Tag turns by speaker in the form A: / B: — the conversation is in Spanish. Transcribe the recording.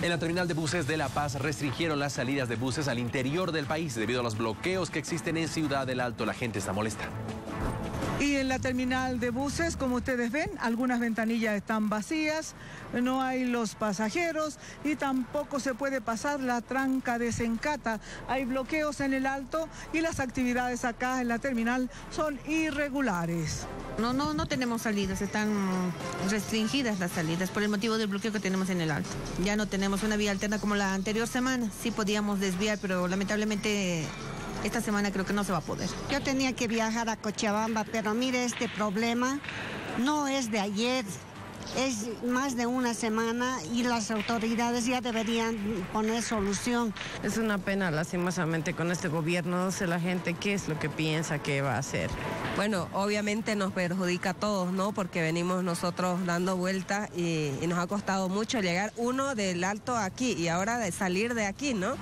A: En la terminal de buses de La Paz restringieron las salidas de buses al interior del país debido a los bloqueos que existen en Ciudad del Alto. La gente está molesta.
B: Y en la terminal de buses, como ustedes ven, algunas ventanillas están vacías, no hay los pasajeros y tampoco se puede pasar la tranca de Sencata. Hay bloqueos en el alto y las actividades acá en la terminal son irregulares.
C: No, no, no tenemos salidas, están restringidas las salidas por el motivo del bloqueo que tenemos en el alto. Ya no tenemos una vía alterna como la anterior semana. Sí podíamos desviar, pero lamentablemente esta semana creo que no se va a poder.
D: Yo tenía que viajar a Cochabamba, pero mire, este problema no es de ayer, es más de una semana y las autoridades ya deberían poner solución.
E: Es una pena, lastimosamente, con este gobierno, no sé la gente qué es lo que piensa que va a hacer.
F: Bueno, obviamente nos perjudica a todos, ¿no? Porque venimos nosotros dando vueltas y, y nos ha costado mucho llegar uno del alto aquí y ahora de salir de aquí, ¿no?